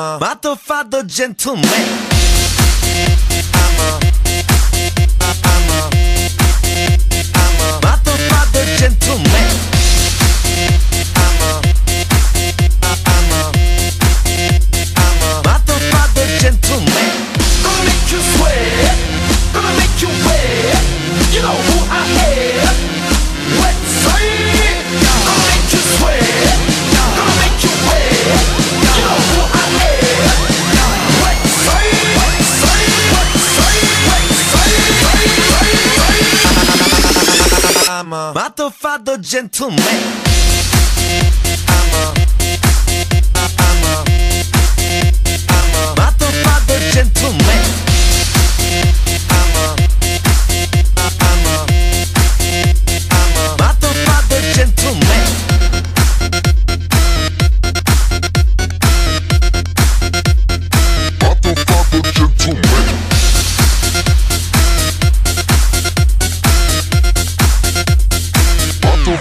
I'm a matto fado gentleman. I'm a I'm a Matofado gentleman. I'm a I'm a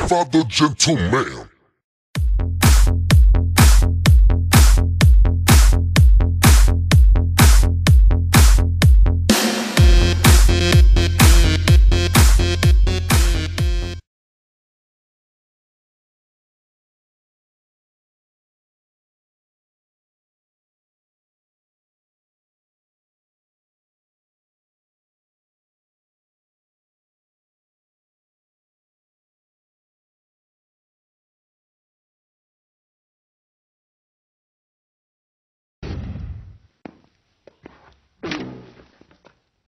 father, gentleman.